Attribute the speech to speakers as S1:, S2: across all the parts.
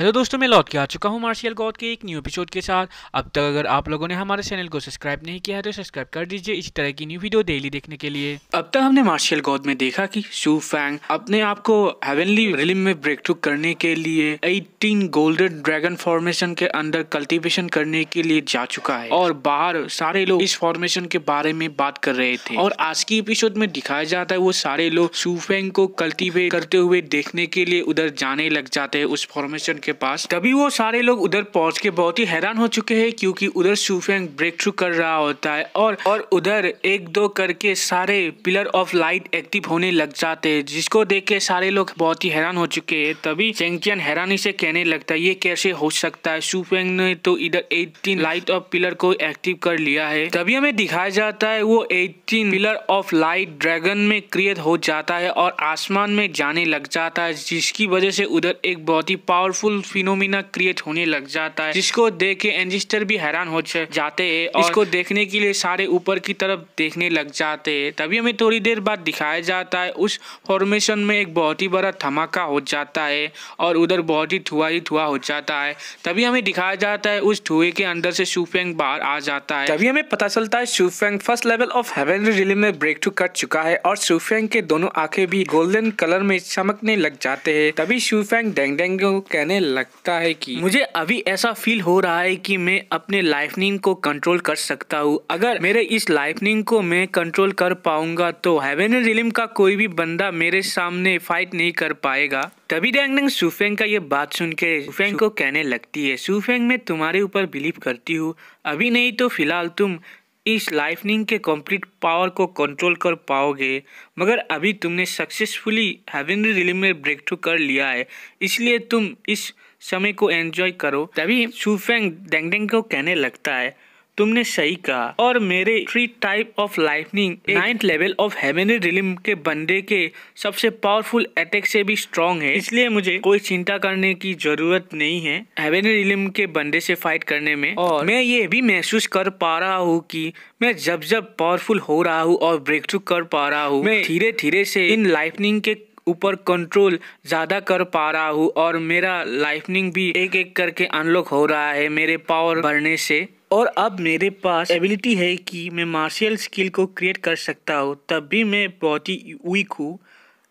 S1: Hello दोस्तों, मैं लौट के आ चुका हूँ मार्शियल गॉड के एक न्यू एपिसोड के साथ। अब तक अगर आप लोगों ने हमारे चैनल को सब्सक्राइब नहीं किया है तो सब्सक्राइब कर दीजिए इसी तरह की न्यू वीडियो डेली देखने के लिए। अब तक हमने मार्शियल गॉड में देखा कि शू फैंग अपने आप को हेवनली रिलिम में ब्रेक थ्रू करने के लिए 18 गोल्डन ड्रैगन फॉर्मेशन के अंदर कल्टीवेशन करने के लिए जा चुका है। और बाहर सारे लोग इस फॉर्मेशन के बारे में बात कर रहे थे। और आज की एपिसोड में दिखाया जाता है वो सारे लोग शू फैंग को कल्टिवेट करते हुए देखने के लिए उधर जाने लग जाते हैं उस फॉर्मेशन के पास। तभी वो सारे लोग उधर पहुँच के बहुत ही हैरान हो चुके हैं क्योंकि उधर सुफेंग ब्रेक थ्रू कर रहा होता है और और उधर एक दो करके सारे पिलर ऑफ़ लाइट एक्टिव होने लग जाते हैं, जिसको देख के सारे लोग बहुत ही हैरान हो चुके हैं। तभी चेंकियन हैरानी से कहने लगता है, ये कैसे हो सकता है? सुफेंग ने तो इधर एटीन लाइट ऑफ़ पिलर को एक्टिव कर लिया है। तभी हमें दिखाया जाता है, वो eighteen pillar of light dragon में क्रिएट हो जाता है और आसमान में जाने लग जाता है, जिसकी वजह से उधर एक बहुत ही पावरफुल फिनोमिना क्रिएट होने लग जाता है जिसको देख के एंजिस्टर भी हैरान हो जाते हैं और इसको देखने के लिए सारे ऊपर की तरफ़ देखने लग जाते हैं। तभी हमें थोड़ी देर बाद दिखाया जाता है उस फॉर्मेशन में एक बहुत ही बड़ा धमाका हो जाता है और उधर बहुत ही धुआ ही धुआ हो जाता है। तभी हमें दिखाया जाता है उस धुएँ के अंदर से शूफेंग बाहर आ जाता है। तभी हमें पता चलता है Shufeng first level of heaven realm में ब्रेक थ्रू कर चुका है और शूफेंग के दोनों आँखें भी गोल्डन कलर में चमकने लग जाते हैं। तभी शूफेंग डेंग डेंग कहने लगता है कि मुझे अभी ऐसा फील हो रहा है कि मैं अपने लाइफनिंग को कंट्रोल कर सकता हूँ। अगर मेरे इस लाइफनिंग को मैं कंट्रोल कर पाऊँगा तो हेवन रिलिम का कोई भी बंदा मेरे सामने फाइट नहीं कर पाएगा। तभी डैंगडंग सुफेंग का ये बात सुन के सुफेंग को कहने लगती है सुफेंग मैं तुम्हारे ऊपर बिलीव करती हूँ। अभी नहीं तो फ़िलहाल तुम इस लाइफनिंग के कंप्लीट पावर को कंट्रोल कर पाओगे। मगर अभी तुमने सक्सेसफुली हेवन रिलीम में ब्रेक थ्रू कर लिया है, इसलिए तुम इस समय को एंजॉय करो। तभी सुफेंग डेंगडेंग को कहने लगता है तुमने सही कहा। और मेरे three type of lightning ninth level of heavenly realm के बंदे के सबसे पावरफुल अटैक से भी स्ट्रॉन्ग है। इसलिए मुझे कोई चिंता करने की ज़रूरत नहीं है हेवेनी रिलिम के बंदे से फाइट करने में। और मैं ये भी महसूस कर पा रहा हूँ कि मैं जब जब पावरफुल हो रहा हूँ और ब्रेक थ्रू कर पा रहा हूँ मैं धीरे धीरे से इन लाइफनिंग के ऊपर कंट्रोल ज़्यादा कर पा रहा हूँ और मेरा लाइफनिंग भी एक एक करके अनलॉक हो रहा है मेरे पावर बढ़ने से। और अब मेरे पास एबिलिटी है कि मैं मार्शल स्किल को क्रिएट कर सकता हूँ, तब भी मैं बहुत ही वीक हूँ।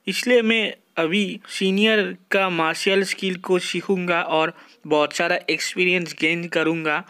S1: इसलिए मैं अभी सीनियर का मार्शल स्किल को सीखूँगा और बहुत सारा एक्सपीरियंस गेन करूँगा।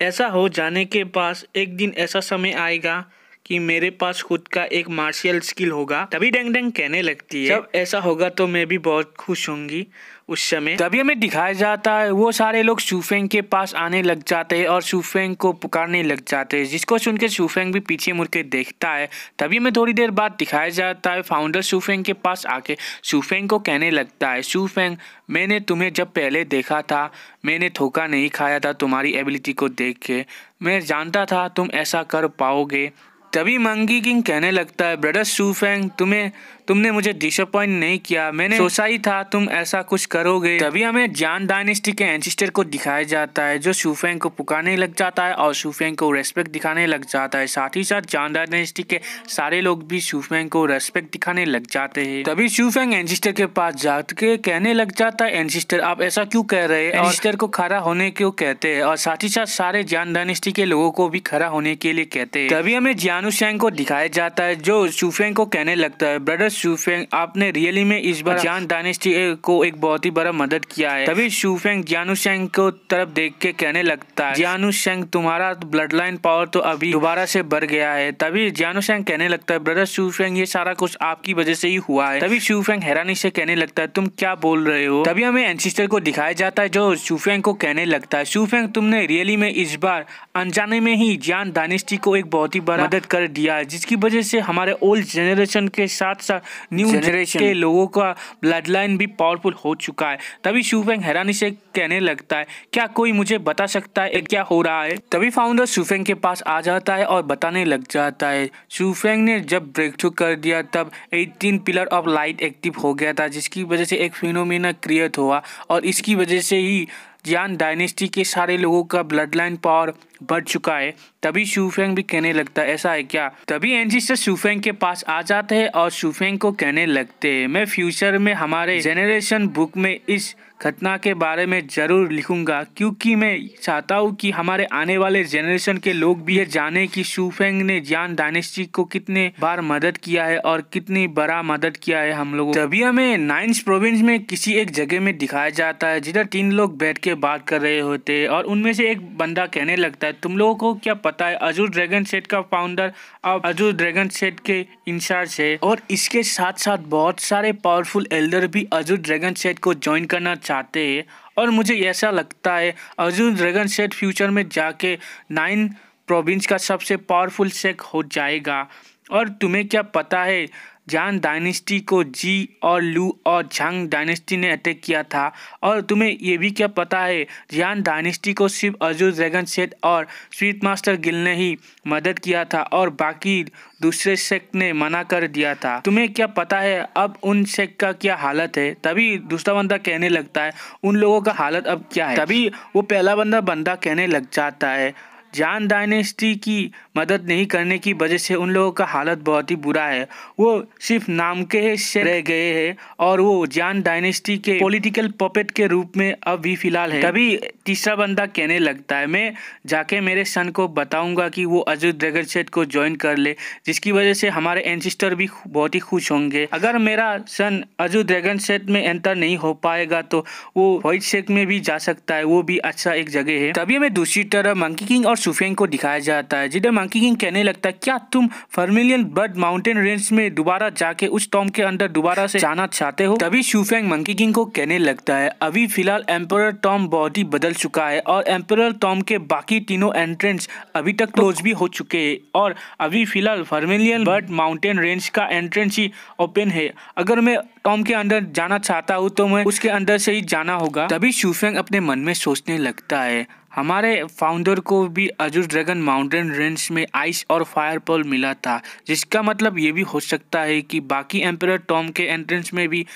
S1: ऐसा हो जाने के पास एक दिन ऐसा समय आएगा कि मेरे पास खुद का एक मार्शल स्किल होगा तभी डेंग डेंग कहने लगती है। जब ऐसा होगा तो मैं भी बहुत खुश होंगी उस समय। तभी हमें दिखाया जाता है वो सारे लोग शूफेंग के पास आने लग जाते हैं और शूफेंग को पुकारने लग जाते हैं जिसको सुन के शूफेंग भी पीछे मुड़ के देखता है। तभी हमें थोड़ी देर बाद दिखाया जाता है फाउंडर शूफेंग के पास आके शूफेंग को कहने लगता है शूफेंग मैंने तुम्हें जब पहले देखा था मैंने धोखा नहीं खाया था तुम्हारी एबिलिटी को देख के। मैं जानता था तुम ऐसा कर पाओगे तभी मंगी किंग कहने लगता है ब्रदर शूफेंग तुम्हें तुमने मुझे डिसअपॉइंट नहीं किया। मैंने सोचा ही था तुम ऐसा कुछ करोगे। तभी हमें जान डायनेस्टी के एंसिस्टर को दिखाया जाता है जो शूफेंग को पुकारने लग जाता है और शूफेंग को रेस्पेक्ट दिखाने लग जाता है। साथ ही साथ जान डायनेस्टी के सारे लोग भी शूफेंग को रेस्पेक्ट दिखाने लग जाते हैं। तभी शूफेंग एंसिस्टर के पास जाके कहने लग जाता है एंसिस्टर आप ऐसा क्यों कह रहे हैं? एंसिस्टर को खड़ा होने क्यों कहते हैं और साथ ही साथ सारे जान डायनेस्टी के लोगों को भी खड़ा होने के लिए कहते हैं। तभी हमें जियानु को दिखाया जाता है जो शूफेंग को कहने लगता है ब्रदर शूफेंग आपने रियली में इस बार जान डायनेस्टी को एक बहुत ही बड़ा मदद किया है। तभी शूफेंग जियानु शेंग को तरफ़ देख के कहने लगता है जियानु शेंग तुम्हारा ब्लड लाइन पावर तो अभी दोबारा से बढ़ गया है। तभी जियानु शेंग कहने लगता है ब्रदर शूफेंग ये सारा कुछ आपकी वजह से ही हुआ है। तभी शूफेंग हैरानी से कहने लगता है तुम क्या बोल रहे हो? तभी हमें एनसिस्टर को दिखाया जाता है जो शूफेंग को कहने लगता है शूफेंग तुमने रियली में इस बार अनजाने में ही जान डायनेस्टी को एक बहुत ही बड़ा मदद कर दिया है जिसकी वजह से हमारे ओल्ड जनरेशन के साथ साथ न्यू जनरेशन के लोगों का ब्लड लाइन भी पावरफुल हो चुका है। तभी शूफेंग हैरानी से कहने लगता है क्या कोई मुझे बता सकता है क्या हो रहा है? तभी फाउंडर शूफेंग के पास आ जाता है और बताने लग जाता है। शूफेंग ने जब ब्रेक थ्रू कर दिया तब 18 पिलर ऑफ़ लाइट एक्टिव हो गया था जिसकी वजह से एक फिनोमिना क्रिएट हुआ और इसकी वजह से ही जियान डायनेस्टी के सारे लोगों का ब्लड लाइन पावर बढ़ चुका है, तभी शूफेंग भी कहने लगता है, ऐसा है क्या? तभी एंजिस्टर शूफेंग के पास आ जाते हैं और शूफेंग को कहने लगते हैं, मैं फ्यूचर में हमारे जेनरेशन बुक में इस घटना के बारे में ज़रूर लिखूँगा, क्योंकि मैं चाहता हूँ कि हमारे आने वाले जनरेशन के लोग भी ये जाने कि शूफेंग ने जान डायनेस्टी को कितने बार मदद किया है और कितनी बड़ा मदद किया है हम लोगों तभी हमें नाइन्स प्रोविंस में किसी एक जगह में दिखाया जाता है, जिधर तीन लोग बैठ के बात कर रहे होते और उनमें से एक बंदा कहने लगता है। तुम लोगों को क्या पता है अजूर ड्रैगन सेट का फाउंडर अब अजूर ड्रैगन सेट के इंचार्ज है और इसके साथ साथ बहुत सारे पावरफुल एल्डर भी अजूर ड्रैगन सेट को ज्वाइन करना चाहते हैं और मुझे ऐसा लगता है अजूर ड्रैगन सेट फ्यूचर में जाके नाइन प्रोविंस का सबसे पावरफुल सेक हो जाएगा। और तुम्हें क्या पता है जान डायनेस्टी को जी और लू और झांग डायनेस्टी ने अटैक किया था। और तुम्हें ये भी क्या पता है, जान डायनेस्टी को सिर्फ़ अजूर ड्रैगन सेट और स्वीट मास्टर गिल ने ही मदद किया था और बाकी दूसरे सेक्ट ने मना कर दिया था। तुम्हें क्या पता है, अब उन सेक्ट का क्या हालत है? तभी दूसरा बंदा कहने लगता है, उन लोगों का हालत अब क्या है? तभी वो पहला बंदा बंदा कहने लग जाता है। जान डायनेस्टी की मदद नहीं करने की वजह से उन लोगों का हालत बहुत ही बुरा है। वो सिर्फ़ नाम के रह गए हैं और वो जान डायनेस्टी के पॉलिटिकल पॉपेट के रूप में अब भी फ़िलहाल है। तभी तीसरा बंदा कहने लगता है, मैं जाके मेरे सन को बताऊँगा कि वो अजय ड्रैगन सेट को ज्वाइन कर ले, जिसकी वजह से हमारे एंसिस्टर भी बहुत ही खुश होंगे। अगर मेरा सन अजू ड्रैगन सेट में एंटर नहीं हो पाएगा तो वो व्हाइट सेट में भी जा सकता है, वो भी अच्छा एक जगह है। तभी हमें दूसरी तरफ़ मंकी किंग और सुफेंग को दिखाया जाता है। जिधर मंकी किंग कहने लगता है, क्या तुम फर्मिलियन बर्ड माउंटेन रेंज में दोबारा जाके उस टॉम के अंदर दोबारा से जाना चाहते हो? तभी सुफेंग मंकी किंग को कहने लगता है, अभी फ़िलहाल एम्पर टॉम ही बदल चुका है और एम्पर टॉम के बाकी तीनों एंट्रेंस अभी तक क्लोज भी हो चुके हैं और अभी फ़िलहाल फर्मिलियन बर्ड माउंटेन रेंज का एंट्रेंस ही ओपन है। अगर मैं टॉम के अंदर जाना चाहता हूँ तो मैं उसके अंदर से ही जाना होगा। तभी शूफेंग अपने मन में सोचने लगता है हमारे फाउंडर को भी अजूर ड्रैगन माउंटेन रेंज में आइस और फायर पॉल मिला था, जिसका मतलब ये भी हो सकता है कि बाकी एम्पर टॉम के एंट्रेंस में भी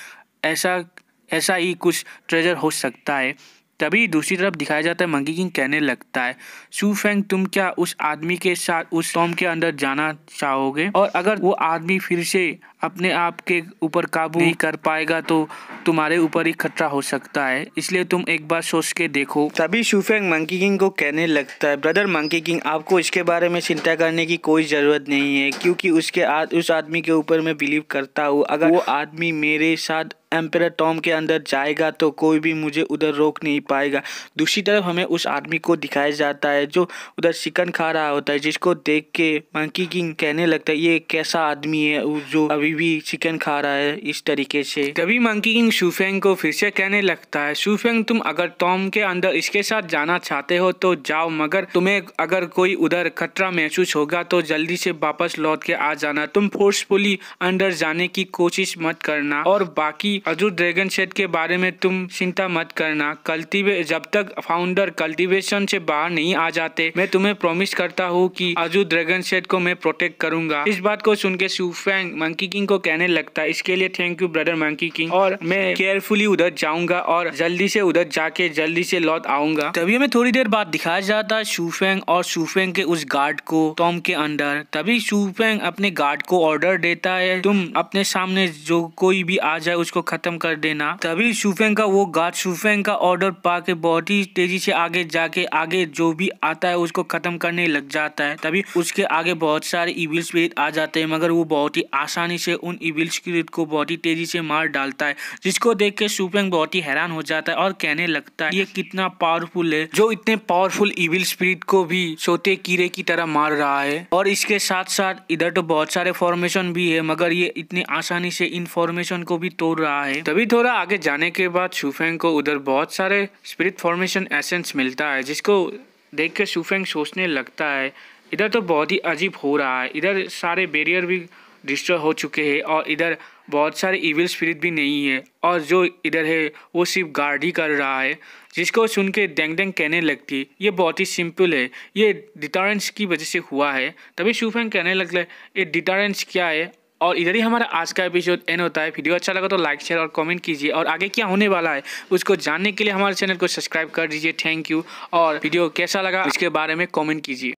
S1: ऐसा ऐसा ही कुछ ट्रेजर हो सकता है। तभी दूसरी तरफ़ दिखाया जाता है मंकी किंग कहने लगता है सू फेंग तुम क्या उस आदमी के साथ, उस टॉम के अंदर जाना चाहोगे? और अगर वो आदमी फिर से अपने आप के ऊपर काबू नहीं कर पाएगा तो तुम्हारे ऊपर ही खतरा हो सकता है। इसलिए तुम एक बार सोच के देखो।
S2: तभी शूफेंग मंकी किंग को कहने लगता है ब्रदर मंकी किंग आपको इसके बारे में चिंता करने की कोई ज़रूरत नहीं है क्योंकि उसके आद, उस आदमी के ऊपर मैं बिलीव करता हूँ। अगर वो आदमी मेरे साथ एम्पर टॉम के अंदर जाएगा तो कोई भी मुझे उधर रोक नहीं पाएगा। दूसरी तरफ़ हमें उस आदमी को दिखाया जाता है जो उधर चिकन खा रहा होता है जिसको देख के मंकी किंग कहने लगता है ये कैसा आदमी है जो अभी भी चिकन खा रहा है, इस तरीके से।
S1: तभी मंकी किंग शूफेंग को फिर से कहने लगता है शूफेंग तुम अगर टॉम के अंदर इसके साथ जाना चाहते हो तो जाओ, मगर तुम्हें अगर कोई उधर खतरा महसूस होगा तो जल्दी से वापस लौट के आ जाना। तुम फोर्सफुली अंदर जाने की कोशिश मत करना, और बाकी अजूर ड्रैगन शेड के बारे में तुम चिंता मत करना। कल्टीवे जब तक फाउंडर कल्टीवेशन से बाहर नहीं आ जाते, मैं तुम्हें प्रॉमिस करता हूँ कि अजूर ड्रैगन शेड को मैं प्रोटेक्ट करूँगा। इस बात को सुन के सुफेंग मंकी को कहने लगता है, इसके लिए thank you brother monkey king और मैं केयरफुली उधर जाऊँगा और जल्दी से उधर जाके जल्दी से लौट आऊँगा। तभी हमें थोड़ी देर बाद दिखाया जाता है शूफेंग और शूफेंग के उस गार्ड को टॉम के अंदर। तभी शूफेंग अपने गार्ड को ऑर्डर देता है, तुम अपने सामने जो कोई भी आ जाए उसको खत्म कर देना। तभी शूफेंग का वो गार्ड शूफेंग का ऑर्डर पा के बहुत ही तेज़ी से आगे जाके, आगे जो भी आता है उसको खत्म करने लग जाता है। तभी उसके आगे बहुत सारे इविल स्पिरिट आ जाते हैं, मगर वो बहुत ही आसानी से उन इविल स्पिरिट को बहुत ही तेज़ी से मार डालता है, जिसको देख के शूफेंग बहुत ही हैरान हो जाता है और कहने लगता है, ये कितना पावरफुल है, जो इतने पावरफुल इविल स्पिरिट को भी सोते कीड़े की तरह मार रहा है। और इसके साथ साथ इधर तो बहुत सारे फॉर्मेशन भी है, मगर ये इतनी आसानी से इन फॉर्मेशन को भी तोड़ रहा है। तभी थोड़ा आगे जाने के बाद शूफेंग को उधर बहुत सारे स्पिरिट फॉर्मेशन एसेंस मिलता है, जिसको देख कर शूफेंग सोचने लगता है, इधर तो बहुत ही अजीब हो रहा है, इधर सारे बैरियर भी डिस्ट्रॉय हो चुके हैं और इधर बहुत सारे इविल स्पिरिट भी नहीं है। और जो इधर है, वो सिर्फ़ गार्ड ही कर रहा है, जिसको सुन के डेंग डेंग कहने लगती है। ये बहुत ही सिंपल है। ये डिटरेंस की वजह से हुआ है। तभी शूफेंग कहने लगता है ये डिटरेंस क्या है? और इधर ही हमारा आज का एपिसोड एंड होता है। वीडियो अच्छा लगा तो लाइक शेयर और कमेंट कीजिए। और आगे क्या होने वाला है, उसको जानने के लिए हमारे चैनल को सब्सक्राइब कर दीजिए। थैंक यू और वीडियो कैसा लगा इसके बारे में कमेंट कीजिए।